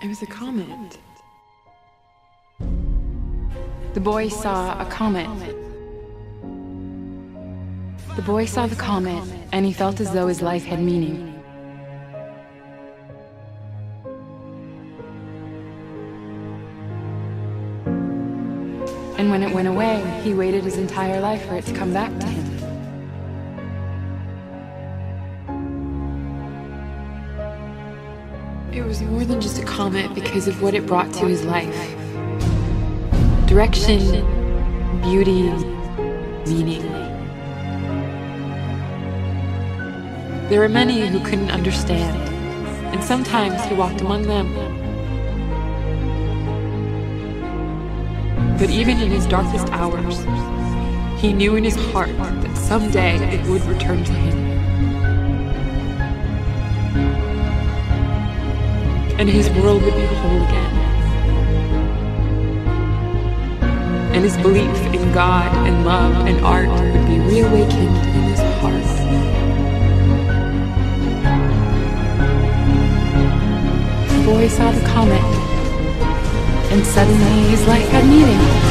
It was a comet. The boy saw a comet. The boy saw the comet, and he felt as though his life had meaning. And when it went away, he waited his entire life for it to come back to him. It was more than just a comet because of what it brought to his life direction, beauty, meaning. There were many who couldn't understand, and sometimes he walked among them. But even in his darkest hours, he knew in his heart that someday it would return to him. And his world would be whole again. And his belief in God and love and art would be reawakened in his heart. The boy saw the comet, and suddenly his life had meaning.